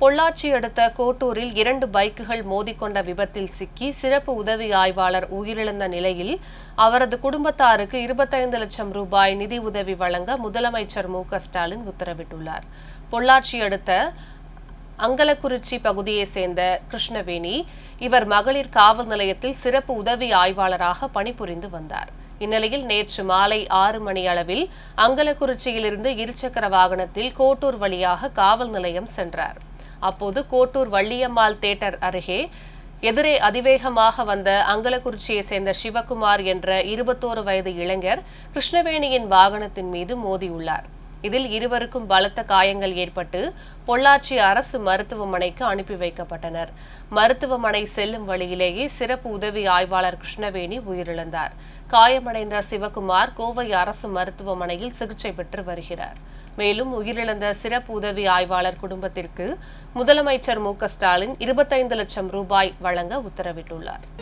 பொள்ளாச்சி அடுத்த கோட்டூரில் இரண்டு பைக்குகள் மோதிக்கொண்ட விபத்தில் சிக்கி சிறப்பு உதவி ஆய்வாளர் உயிரிழந்த நிலையில் அவரது குடும்பத்தாருக்கு இருபத்தைந்து லட்சம் ரூபாய் நிதி உதவி வழங்க முதலமைச்சர் மு ஸ்டாலின் உத்தரவிட்டுள்ளார். பொள்ளாச்சி அடுத்த அங்கலக்குறிச்சி பகுதியைச் சேர்ந்த கிருஷ்ணவேணி இவர் மகளிர் காவல் நிலையத்தில் சிறப்பு உதவி ஆய்வாளராக பணிபுரிந்து வந்தார். இந்நிலையில் நேற்று மாலை ஆறு மணி அளவில் அங்கலக்குறிச்சியிலிருந்து இருசக்கர வாகனத்தில் கோட்டூர் வழியாக காவல் நிலையம் சென்றார். அப்போது கோட்டூர் வள்ளியம்மாள் தேட்டர் அருகே எதிரே அதிவேகமாக வந்த அங்கலக்குறிச்சியை சேர்ந்த சிவகுமார் என்ற இருபத்தோரு வயது இளைஞர் கிருஷ்ணவேணியின் வாகனத்தின் மீது மோதியுள்ளார். இதில் இருவருக்கும் பலத்த காயங்கள் ஏற்பட்டு பொள்ளாச்சி அரசு மருத்துவமனைக்கு அனுப்பி வைக்கப்பட்டனர். மருத்துவமனை செல்லும் வழியிலேயே சிறப்பு உதவி ஆய்வாளர் கிருஷ்ணவேணி உயிரிழந்தார். காயமடைந்த சிவகுமார் கோவை அரசு மருத்துவமனையில் சிகிச்சை பெற்று வருகிறார். மேலும் உயிரிழந்த சிறப்பு உதவி ஆய்வாளர் குடும்பத்திற்கு முதலமைச்சர் மு க ஸ்டாலின் இருபத்தைந்து லட்சம் ரூபாய் வழங்க உத்தரவிட்டுள்ளார்.